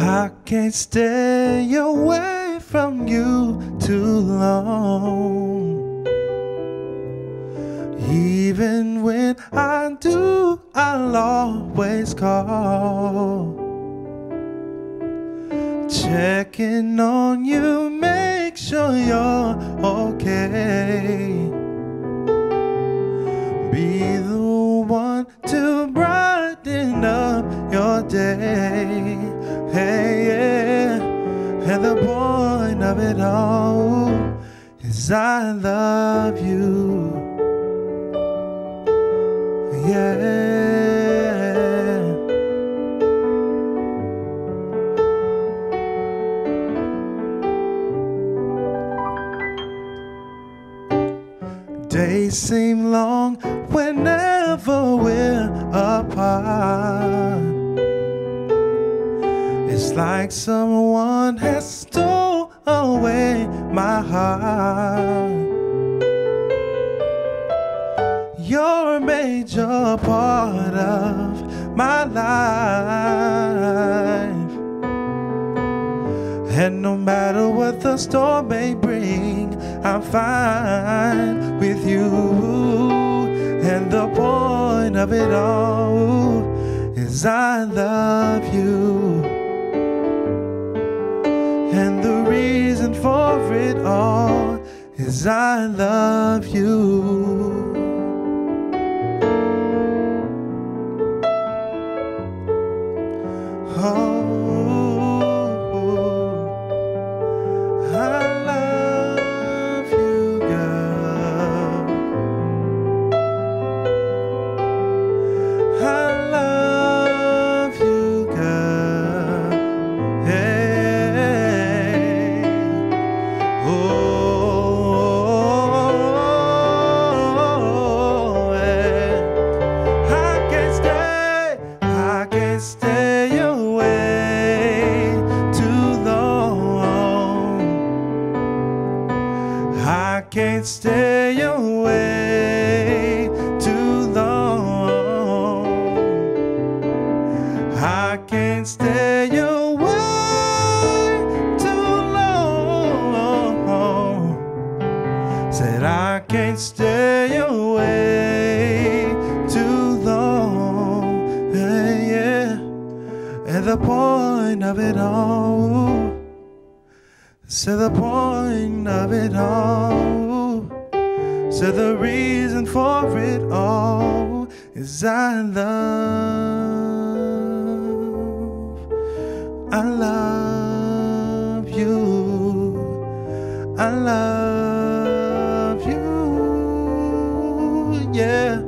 I can't stay away from you too long. Even when I do, I'll always call. Checking on you, make sure you're okay. Be the one to brighten up your day. Point of it all is I love you. Yeah. Days seem long whenever we're apart. It's like someone has stole away my heart. You're a major part of my life. And no matter what the storm may bring, I'm fine with you. And the point of it all is I love you. Is I love you. I can't stay away too long. I can't stay away too long. Said I can't stay away too long. Yeah, yeah. At the point of it all. Said the point of it all. Said the reason for it all is I love. I love you. I love you. Yeah.